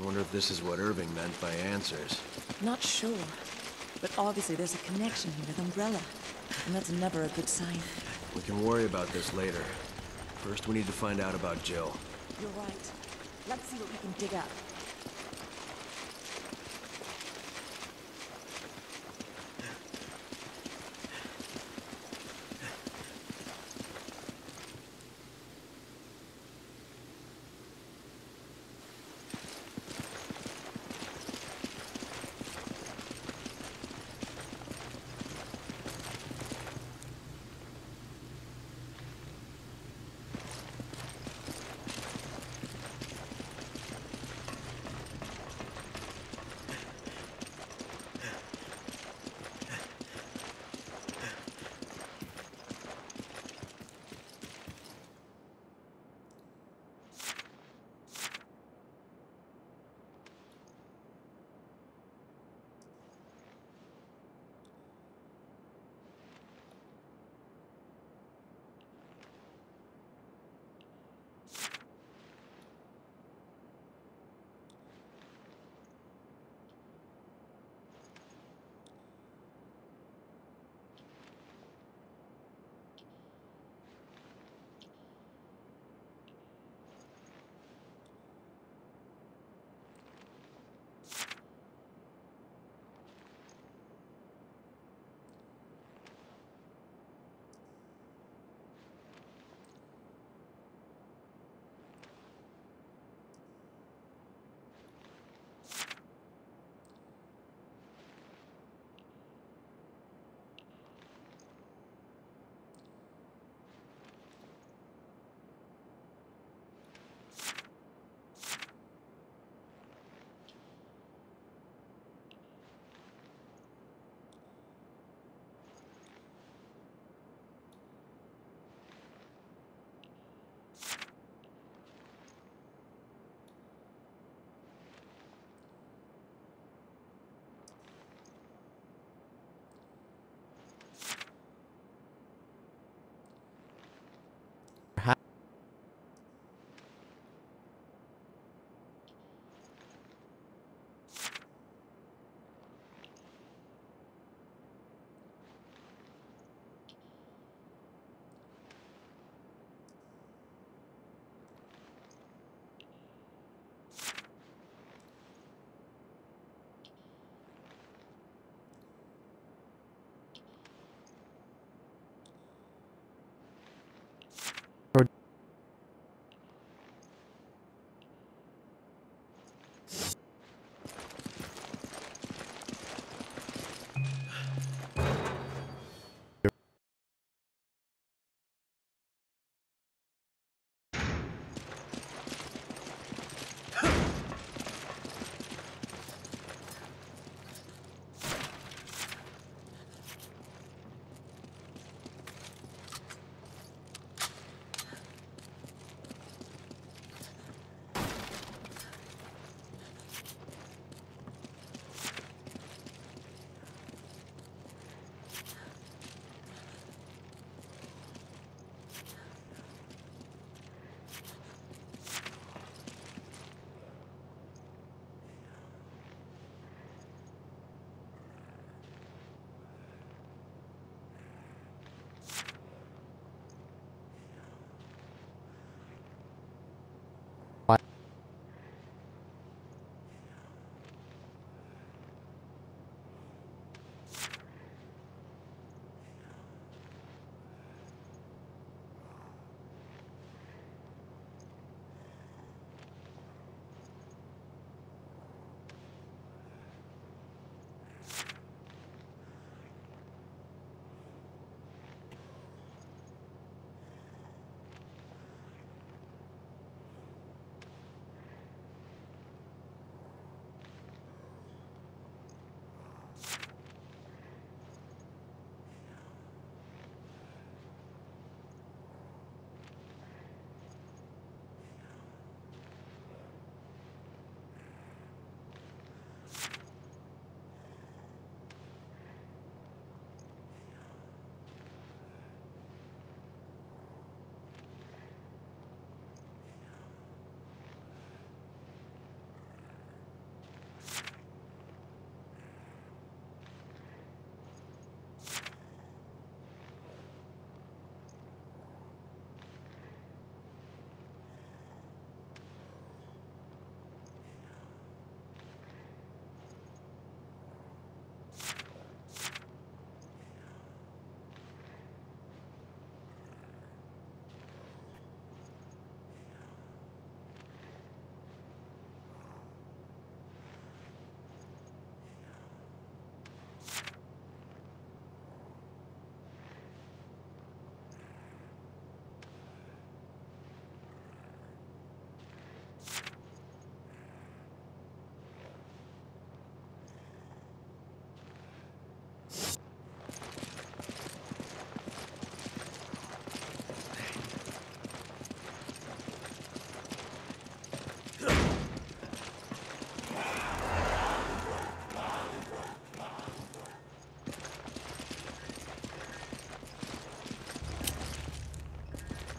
I wonder if this is what Irving meant by answers. Not sure. But obviously there's a connection here with Umbrella. And that's never a good sign. We can worry about this later. First, we need to find out about Jill. You're right. Let's see what we can dig up.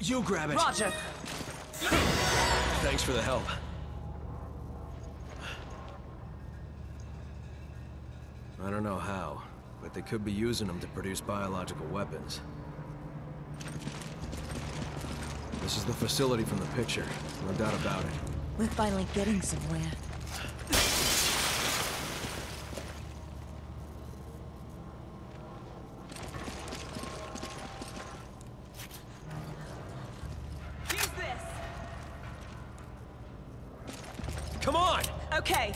You grab it. Roger. Thanks for the help. I don't know how, but they could be using them to produce biological weapons. This is the facility from the picture, no doubt about it. We're finally getting somewhere. Okay,